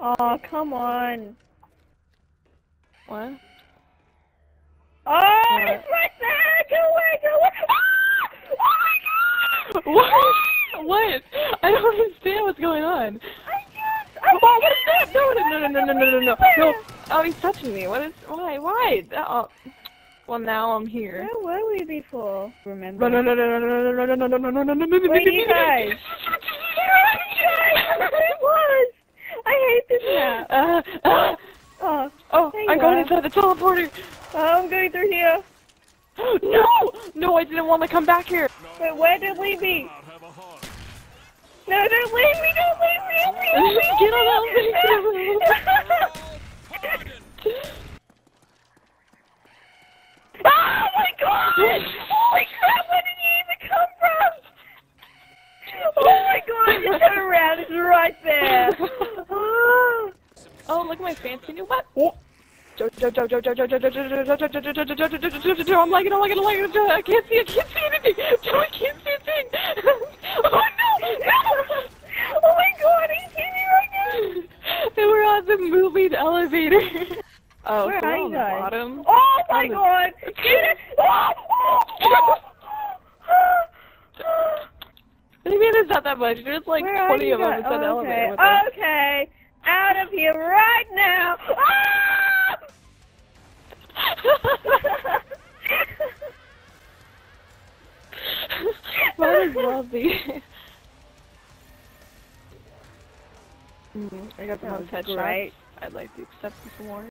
Oh, come on. What? Oh, it's right there! Go away, go away! Ah! Oh my god! What? What? I don't understand what's going on. I just... I Oh, what is that? No, no, no, no, no, no, no, no, no. Oh, he's touching me. What is? Why? Why? Oh. Well, now I'm here. Where were we before? Remember? No, no, no, no, no, no, no, no, no, no, no, no, no, no, no, Where are you guys? it was! I hate this map. Oh, oh, I'm going are. inside the teleporter. oh, I'm going through here. No, no, I didn't want to come back here. Wait, where did we be? No, don't leave me, don't leave me, Joe, Joe, Joe, Joe, I'm it, I'm it, I'm it, I can't see, I can't see anything. Joe, I can't see a thing. Oh no, no. Oh my god, are you kidding me right now? They were on the moving elevator. Oh, Where so are we're you on the guys? bottom. Oh my god! Get it! Oh, oh. Maybe there's not that much. There's like Where 20 of them inside the Oh, elevator. okay. With us. okay, out of here right now! Ah! Is lovely. mm, I got the most headshots. great. I'd like to accept this award.